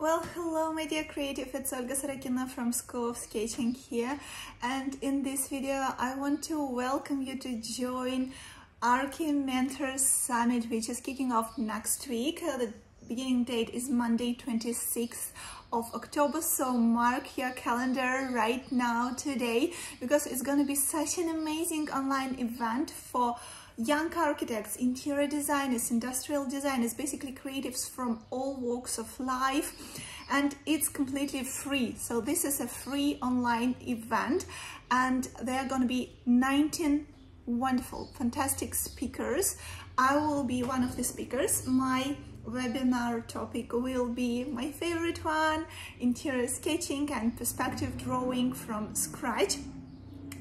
Well, hello my dear creative, it's Olga Sorokina from School of Sketching here and in this video I want to welcome you to join ArchiMentors Summit which is kicking off next week. Uh, the beginning date is Monday 26th of October so mark your calendar right now today because it's going to be such an amazing online event for young architects, interior designers, industrial designers, basically creatives from all walks of life and it's completely free. So this is a free online event and there are going to be 19 wonderful, fantastic speakers. I will be one of the speakers. My webinar topic will be my favorite one, interior sketching and perspective drawing from scratch.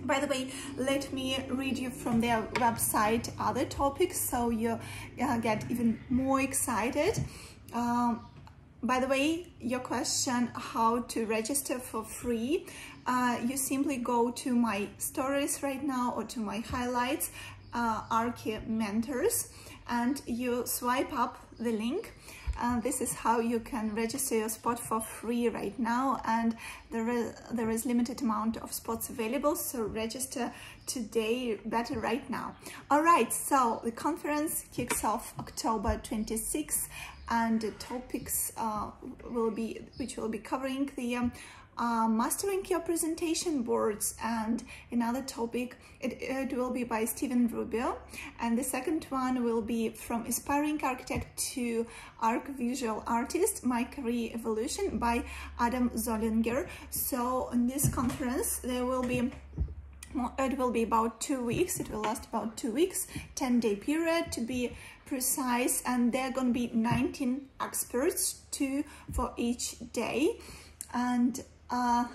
By the way, let me read you from their website other topics so you uh, get even more excited. Um, by the way, your question how to register for free, uh, you simply go to my stories right now or to my highlights, uh, Archi Mentors, and you swipe up the link uh, this is how you can register your spot for free right now and there is, there is limited amount of spots available so register today better right now. All right so the conference kicks off october 26th and the topics uh, will be which will be covering the um, uh, mastering your presentation boards. And another topic it, it, will be by Steven Rubio. And the second one will be from aspiring architect to arc visual artist my career evolution by Adam Zollinger. So in this conference there will be it will be about two weeks. It will last about two weeks 10 day period to be precise. And there are going to be 19 experts two for each day. And uh,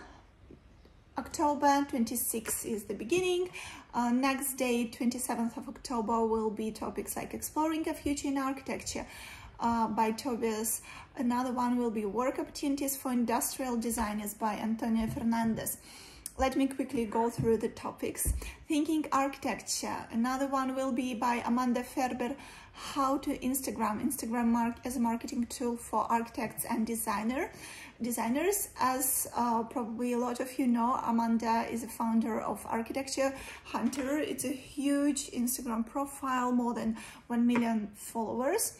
October 26th is the beginning. Uh, next day, 27th of October, will be topics like exploring a future in architecture uh, by Tobias. Another one will be work opportunities for industrial designers by Antonio Fernandez. Let me quickly go through the topics. Thinking architecture. Another one will be by Amanda Ferber, how to Instagram, Instagram mark as a marketing tool for architects and designer designers. As uh, probably a lot of you know, Amanda is a founder of Architecture Hunter. It's a huge Instagram profile, more than 1 million followers.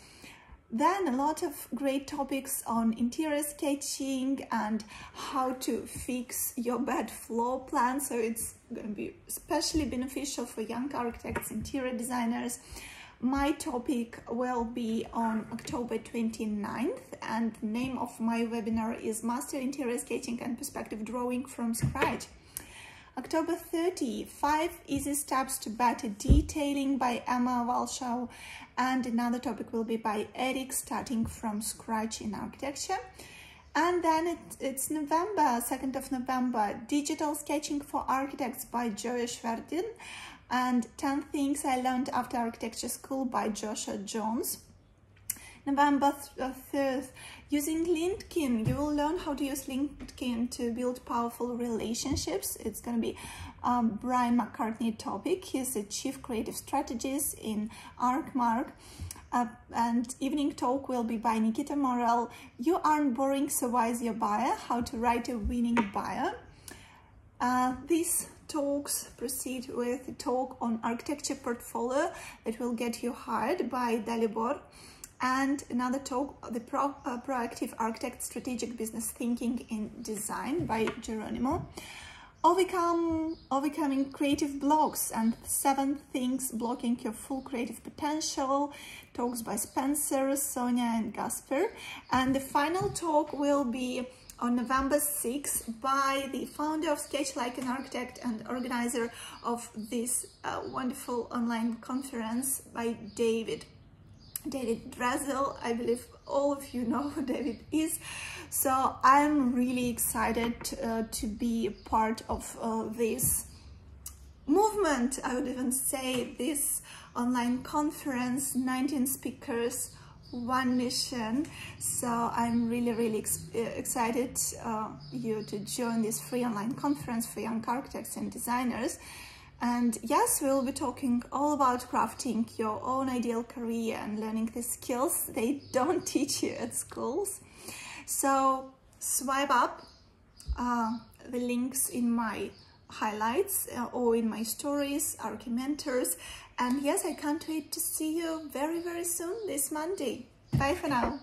Then a lot of great topics on interior sketching and how to fix your bad floor plan. So it's going to be especially beneficial for young architects, interior designers. My topic will be on October 29th and the name of my webinar is Master Interior Sketching and Perspective Drawing from Scratch. October 30, Five Easy Steps to Better Detailing by Emma Walshaw and another topic will be by Eric starting from scratch in architecture. And then it, it's November, 2nd of November, Digital Sketching for Architects by Joya Schwerdin and 10 Things I Learned After Architecture School by Joshua Jones. November 3rd, uh, using LinkedIn. You will learn how to use LinkedIn to build powerful relationships. It's going to be um, Brian McCartney topic. He's the Chief Creative Strategist in ArcMark. Uh, and evening talk will be by Nikita Morel. You aren't boring, so why is your buyer? How to write a winning buyer. Uh, these talks proceed with a talk on architecture portfolio that will get you hired by Dalibor and another talk, the Pro, uh, Proactive Architect Strategic Business Thinking in Design by Geronimo. Overcome, overcoming creative blocks and seven things blocking your full creative potential. Talks by Spencer, Sonia and Gasper. And the final talk will be on November 6th by the founder of Sketch Like an Architect and organizer of this uh, wonderful online conference by David. David Drazil, I believe all of you know who David is. So I'm really excited uh, to be a part of uh, this movement. I would even say this online conference, 19 speakers, one mission. So i'm really really ex uh, excited uh, you to join this free online conference for young architects and designers. And yes we'll be talking all about crafting your own ideal career and learning the skills they don't teach you at schools. So swipe up uh, the links in my highlights uh, or in my stories, ArchiMentors. And yes, I can't wait to see you very, very soon this Monday. Bye for now.